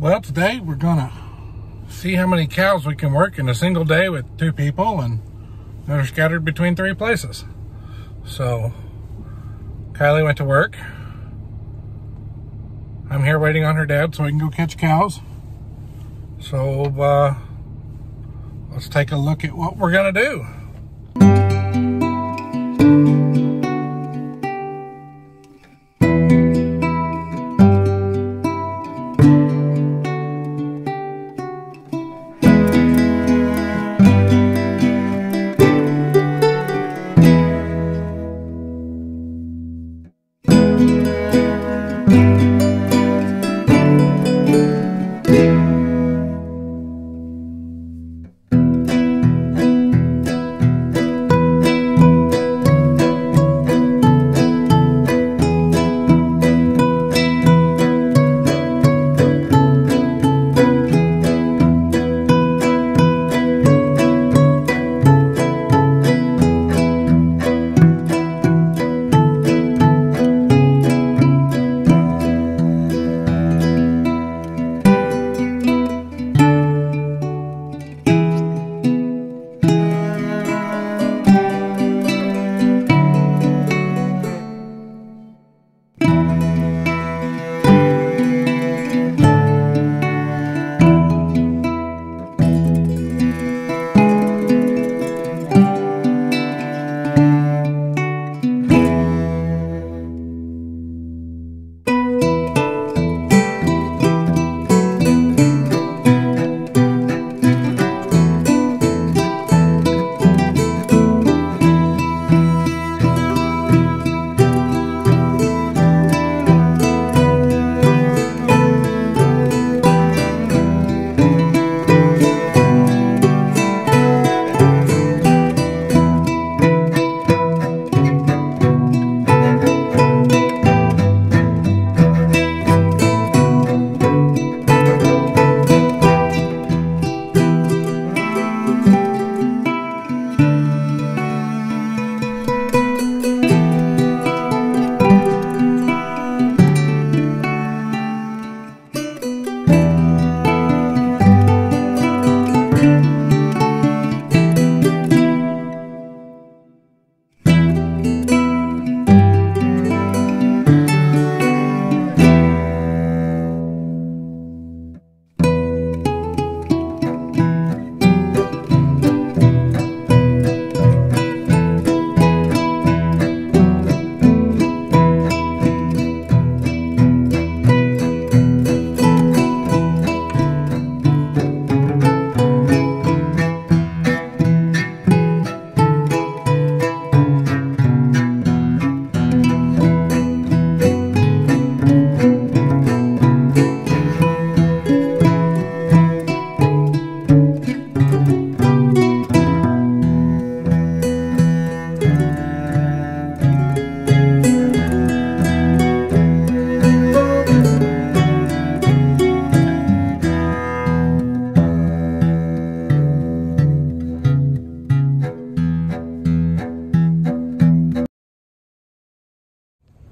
Well, today we're gonna see how many cows we can work in a single day with two people and they're scattered between three places. So Kylie went to work. I'm here waiting on her dad so I can go catch cows. So uh, let's take a look at what we're gonna do.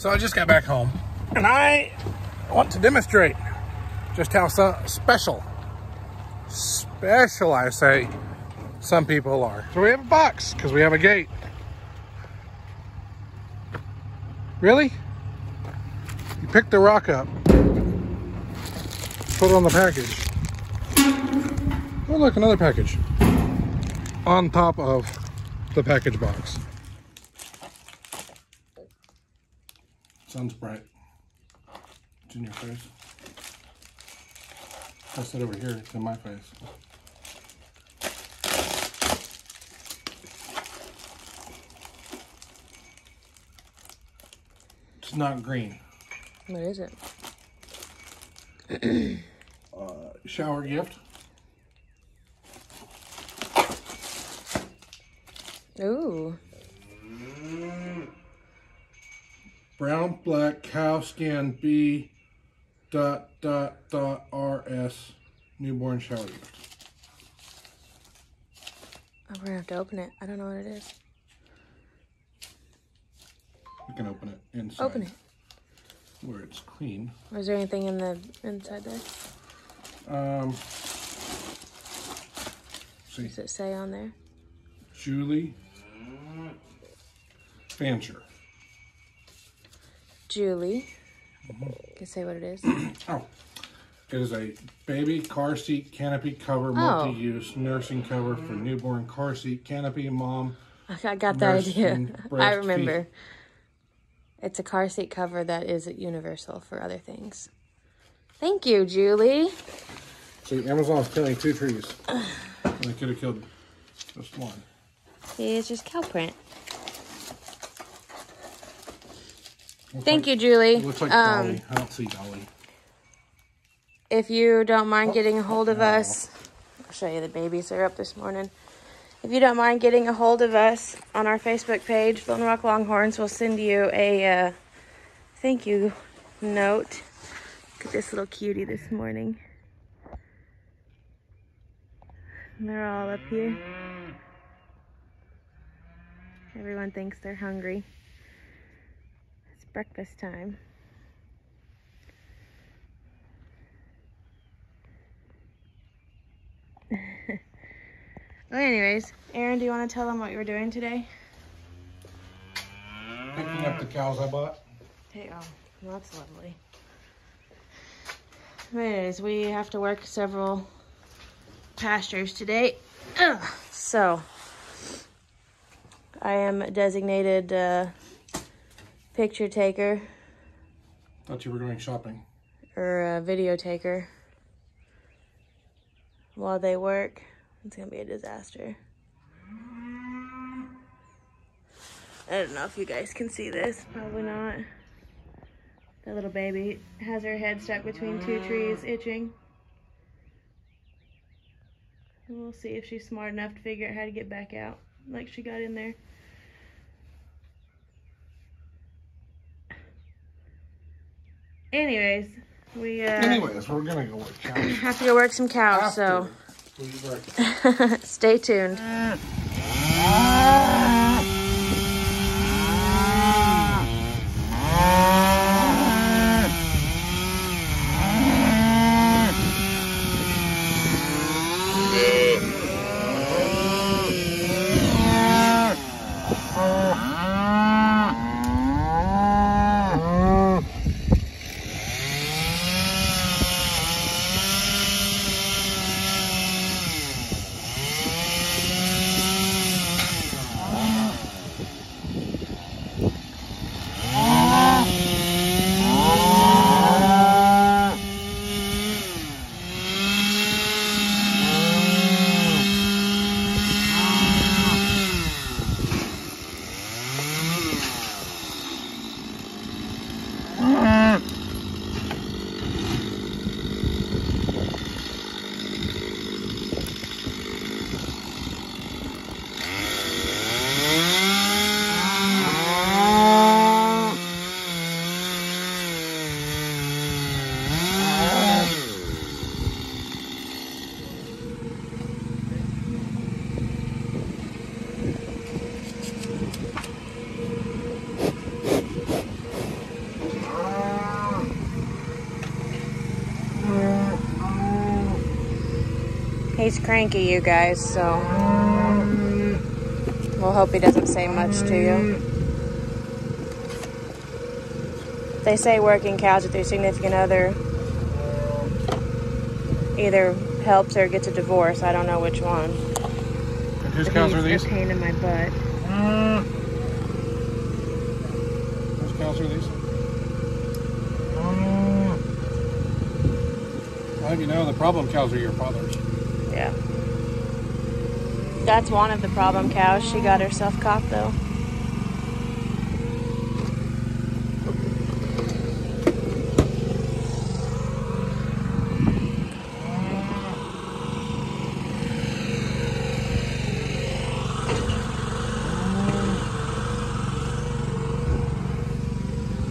So I just got back home and I want to demonstrate just how so special, special I say, some people are. So we have a box because we have a gate. Really? You pick the rock up, put it on the package. Oh look, another package on top of the package box. Sun's bright. It's in your face. I sit over here, it's in my face. It's not green. What is it? Uh, shower gift. Ooh. Brown black cow skin B dot dot dot RS newborn shower. Oh, we're gonna have to open it. I don't know what it is. We can open it inside. Open it. Where it's clean. Is there anything in the inside there? Um, see, Does it say on there? Julie Fancher. Julie. Can say what it is. Oh, it is a baby car seat canopy cover, Oh. multi-use nursing cover for newborn car seat canopy mom. I got Breast idea. I remember. It's a car seat cover that is universal for other things. Thank you, Julie. See, Amazon's killing two trees. they could have killed just one. See, it's just cow print. Looks Thank like- you, Julie. Looks like Um, Dolly. I don't see Dolly. if you don't mind getting a hold of us, I'll show you the babies are up this morning. If you don't mind getting a hold of us on our Facebook page, Lone Rock Longhorns we'll send you a uh, thank you note. Look at this little cutie this morning. And they're all up here. Everyone thinks they're hungry. Breakfast time. Well, anyways, Aaron, do you want to tell them what you were doing today? Picking up the cows I bought. Hey, oh, well, that's lovely. But anyways, we have to work several pastures today. Ugh. So, I am designated uh, picture taker Thought you were going shopping. or a video taker while they work. It's gonna be a disaster. I don't know if you guys can see this. Probably not. The little baby has her head stuck between two trees, itching. We'll see if she's smart enough to figure out how to get back out, like she got in there. Anyways, we uh, Anyways, we're gonna go work cows. have to go work some cows, so After we break. stay tuned. He's cranky, you guys, so we'll hope he doesn't say much to you. They say working cows with their significant other either helps or gets a divorce. I don't know which one. And whose cows are these? a pain in my butt. Whose cows are these? I'll have you know, the problem cows are your father's. That's one of the problem cows. She got herself caught though.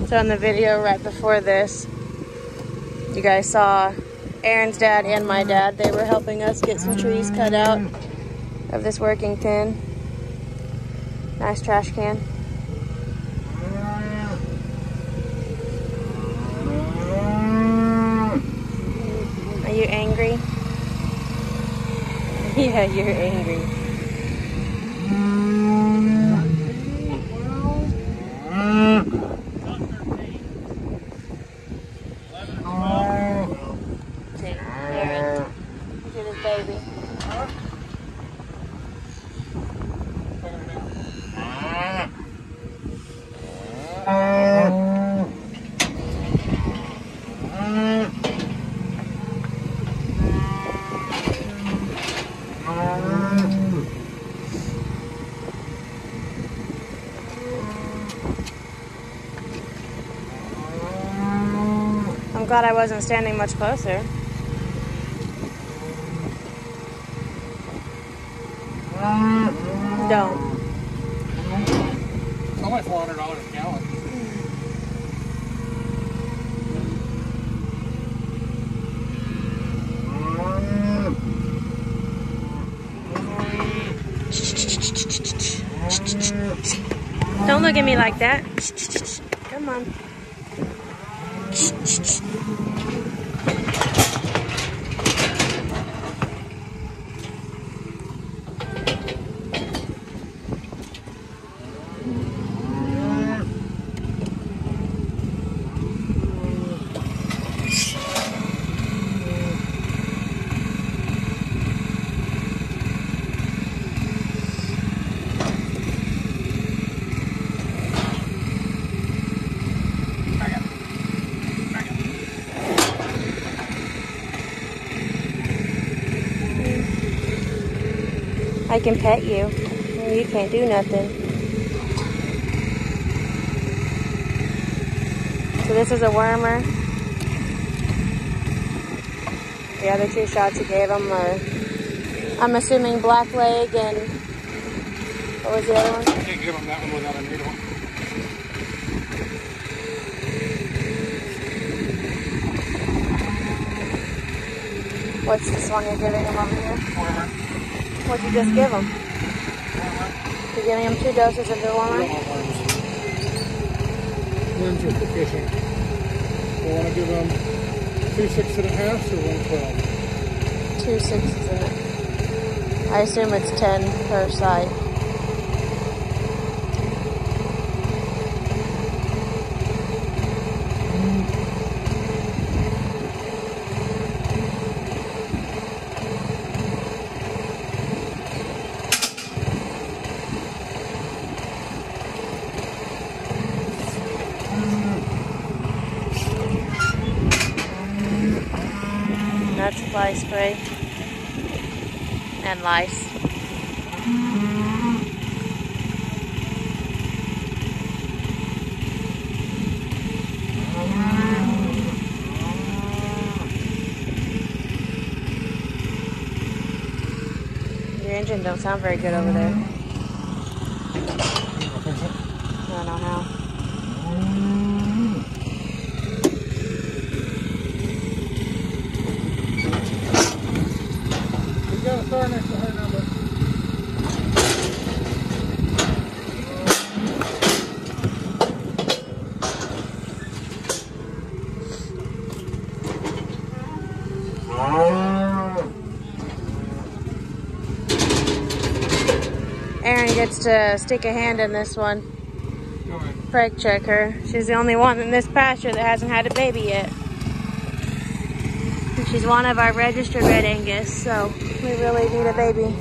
So in the video right before this, you guys saw Aaron's dad and my dad. They were helping us get some trees cut out of this working tin. Nice trash can. Are you angry? Yeah, you're angry. Glad I wasn't standing much closer. Don't. It's only four hundred dollars a gallon. Don't look at me like that. Come on. I can pet you. You can't do nothing. So this is a wormer. The other two shots you gave him are, I'm assuming black leg and what was the other one? I can't give him that one without a needle. What's this one you're giving him over here? Wormer. What'd you just give him? Wormer. You're giving him two doses of the We don't wormer? want worms. Worms are fishing. We want to give them two six and a half or one twelve. Two sixes in it. I assume it's ten per side. That's fly spray and lice. Engine don't sound very good over there. I don't know how. We got a star next to her number. To uh, stick a hand in this one. Preg check her. She's the only one in this pasture that hasn't had a baby yet. And she's one of our registered red Angus, so we really need a baby.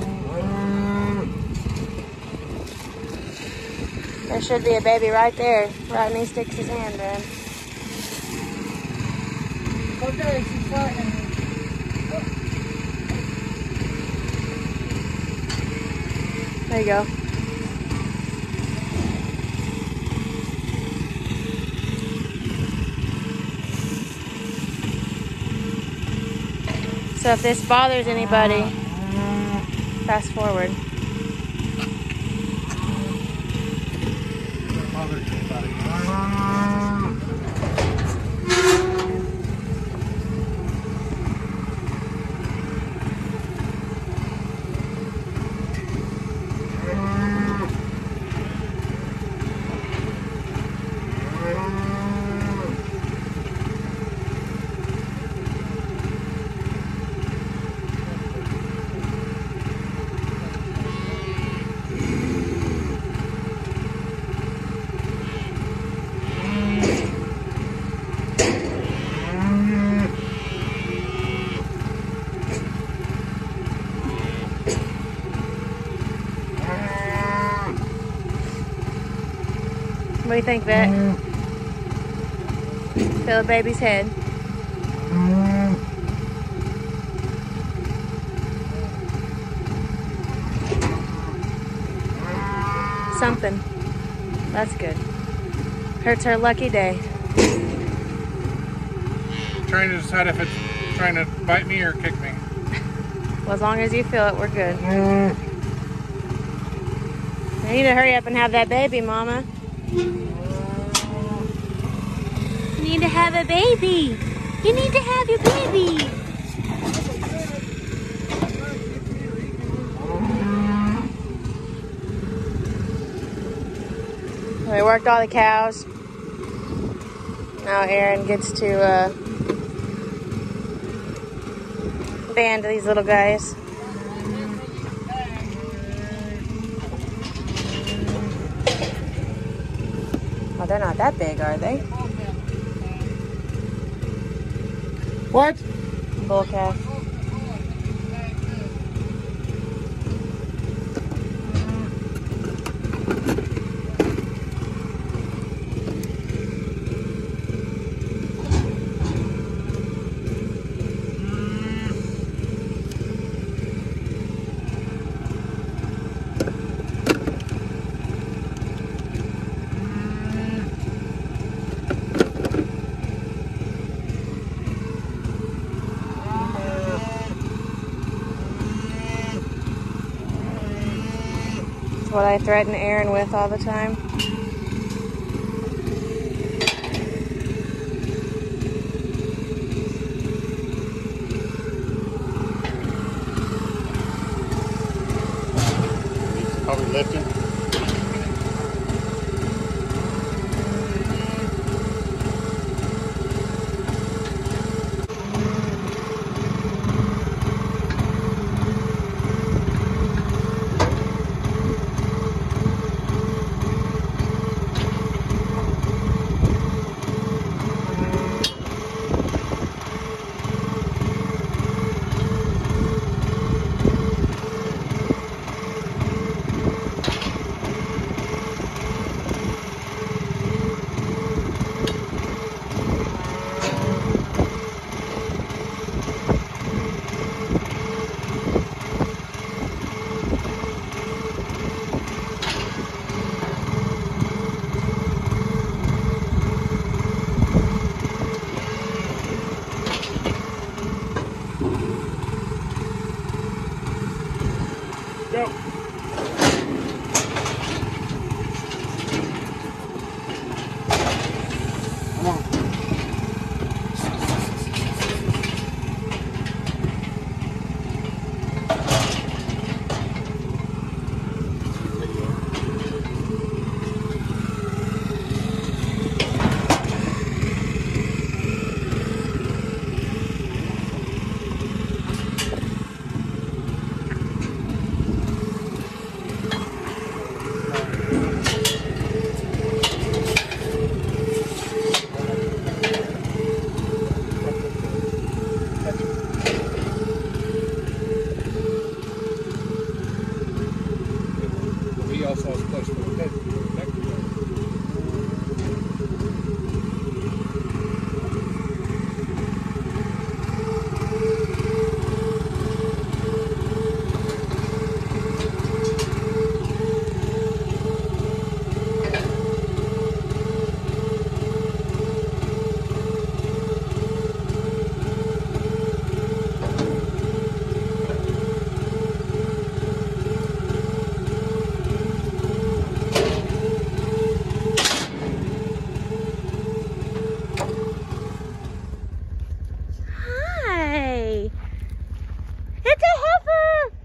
There should be a baby right there. Rodney sticks his hand in. Okay, she's fine. There you go. So if this bothers anybody, fast forward. Do you think, Vet? Feel the baby's head. Something. That's good. Hurts her lucky day. Trying to decide if it's trying to bite me or kick me. Well, as long as you feel it, we're good. I need to hurry up and have that baby, Mama. You need to have a baby. You need to have your baby. We worked all the cows. Now Aaron gets to uh, band these little guys. They're not that big, are they? What? Bull calf. It's what I threaten Aaron with all the time. Probably lifting. Go. Come on. He also has a place for the head. neck to go. Hi. It's a heifer.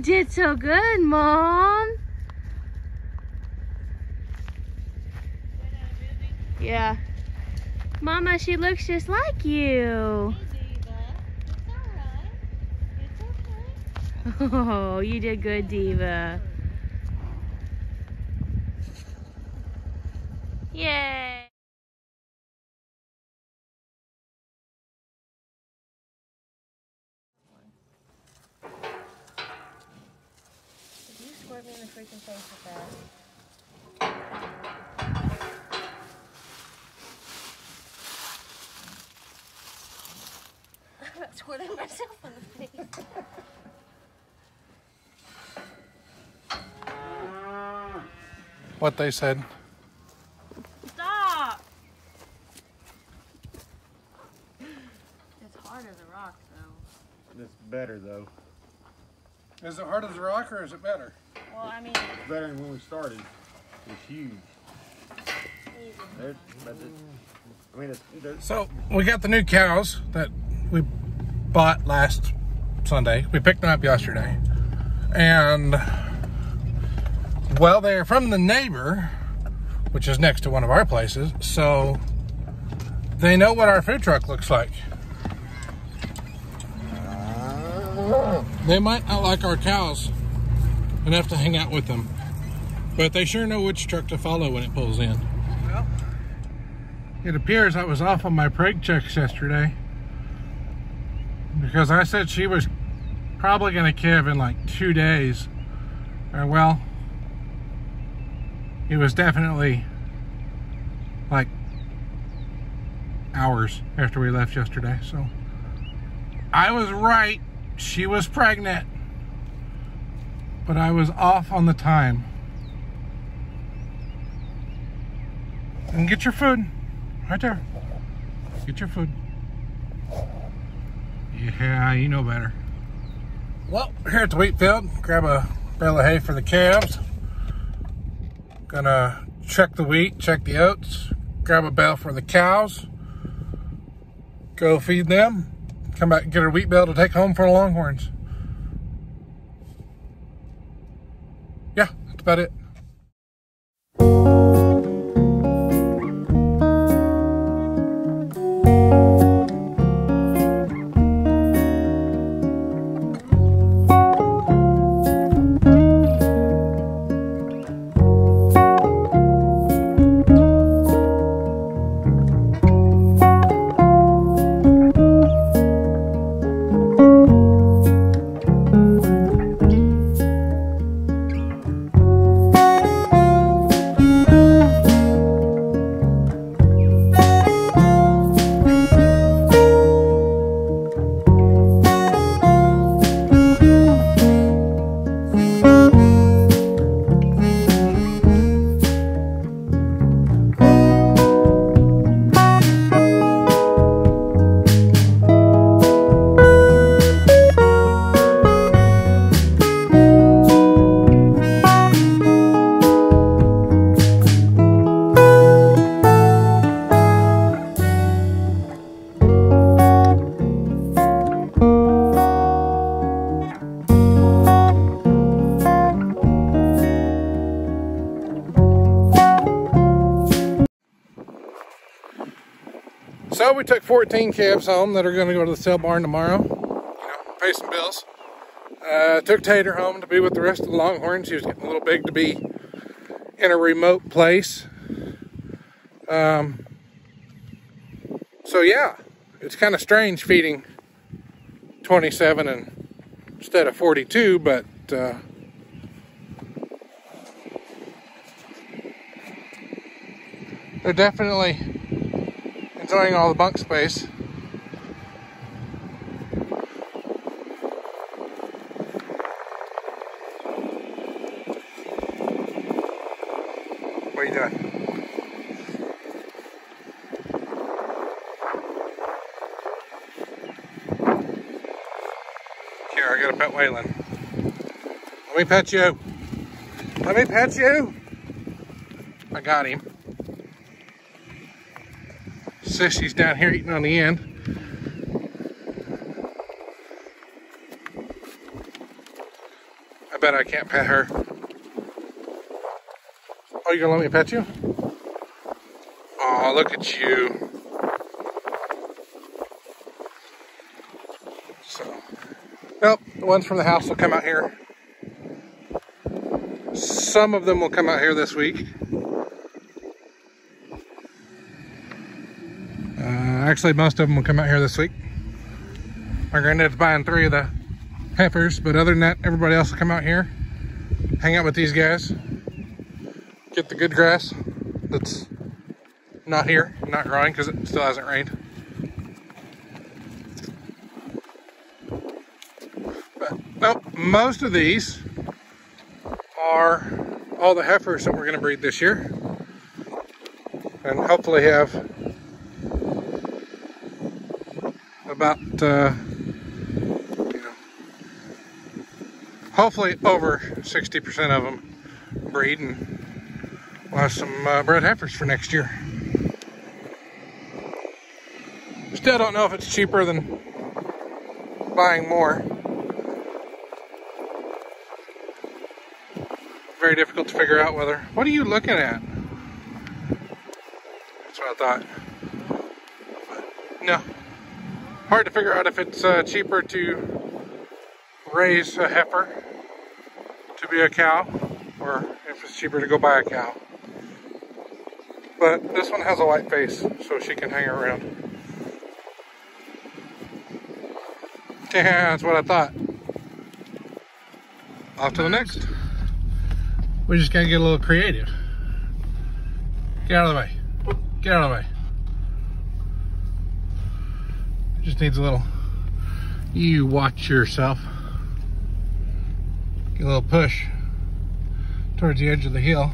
You did so good, Mom. Yeah. Mama, she looks just like you. Oh, you did good, Diva. Yay. freaking face with that. I about tore myself on the face. what they said. Stop! It's hard as a rock, though. It's better, though. Is it hard as a rock, or is it better? Better than when we started. It's huge. I mean, it's, So we got the new cows that we bought last Sunday. We picked them up yesterday. And well, they're from the neighbor, which is next to one of our places, so they know what our food truck looks like. They might not like our cows enough to hang out with them, but they sure know which truck to follow when it pulls in. Well, it appears I was off on my preg checks yesterday because I said she was probably going to calve in like two days. Or well, it was definitely like hours after we left yesterday. So I was right. She was pregnant. But I was off on the time. And get your food. Right there. Get your food. Yeah, you know better. Well, here at the wheat field, grab a bale of hay for the calves. Gonna check the wheat, check the oats, grab a bale for the cows. Go feed them. Come back and get a wheat bale to take home for the longhorns. Yeah, that's about it. So we took 14 calves home that are going to go to the sale barn tomorrow. You know, pay some bills. Uh, took Tater home to be with the rest of the Longhorns. He was getting a little big to be in a remote place. Um, so yeah, it's kind of strange feeding 27 and instead of 42, but uh, they're definitely enjoying all the bunk space. What are you doing? Here, I gotta pet Waylon. Let me pet you. Let me pet you. I got him. Sissy's down here eating on the end. I bet I can't pet her. Oh, you gonna let me pet you? Oh, look at you. So, well, the ones from the house will come out here. Some of them will come out here this week. Uh, actually, most of them will come out here this week. My granddad's buying three of the heifers, but other than that, everybody else will come out here, hang out with these guys, get the good grass that's not here, not growing because it still hasn't rained. Well, most of these are all the heifers that we're going to breed this year. And hopefully have about, uh, you know, hopefully over 60% of them breed and we'll have some uh, bred heifers for next year. Still don't know if it's cheaper than buying more. Very difficult to figure out whether. What are you looking at? That's what I thought. But no. Hard to figure out if it's uh, cheaper to raise a heifer to be a cow or if it's cheaper to go buy a cow. But this one has a white face, so she can hang around. Yeah, that's what I thought. Off to the next. We just gotta get a little creative. Get out of the way. Get out of the way. Just needs a little, you watch yourself. Get a little push towards the edge of the hill.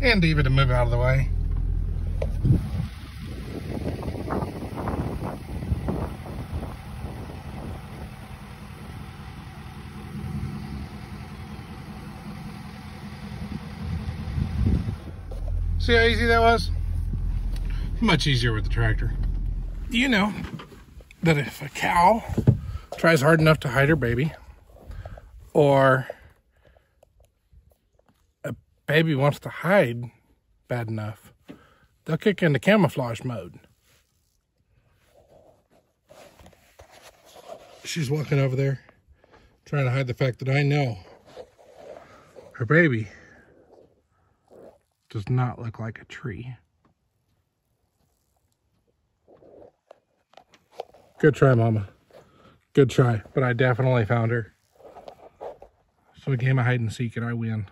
And David to move out of the way. See how easy that was? Much easier with the tractor. You know that if a cow tries hard enough to hide her baby, or a baby wants to hide bad enough, they'll kick into camouflage mode. She's walking over there trying to hide the fact that I know her baby does not look like a tree. Good try, Mama. Good try. But I definitely found her. So a game of hide and seek and I win.